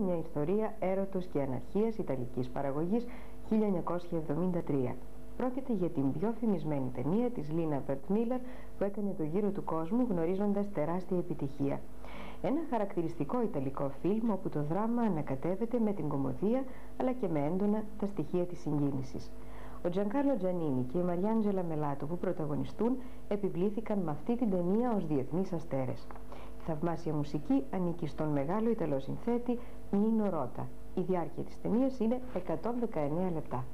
μια ιστορία έρωτος και αναρχίας ιταλικής παραγωγής 1973. Πρόκειται για την πιο φημισμένη ταινία της Λίνα Βερτμίλερ που έκανε το γύρο του κόσμου γνωρίζοντας τεράστια επιτυχία. Ένα χαρακτηριστικό ιταλικό φιλμ όπου το δράμα ανακατεύεται με την κομμωδία αλλά και με έντονα τα στοιχεία της συγκίνησης. Ο Τζανκάρλο Τζανίνι και η Μαριάντζελα Μελάτο που πρωταγωνιστούν επιβλήθηκαν με αυτή την ταινία ως διεθνείς αστέρες. Η θαυμάσια μουσική ανήκει στον μεγάλο Ιταλό συνθέτη Νίνο Ρότα. Η διάρκεια της ταινίας είναι 119 λεπτά.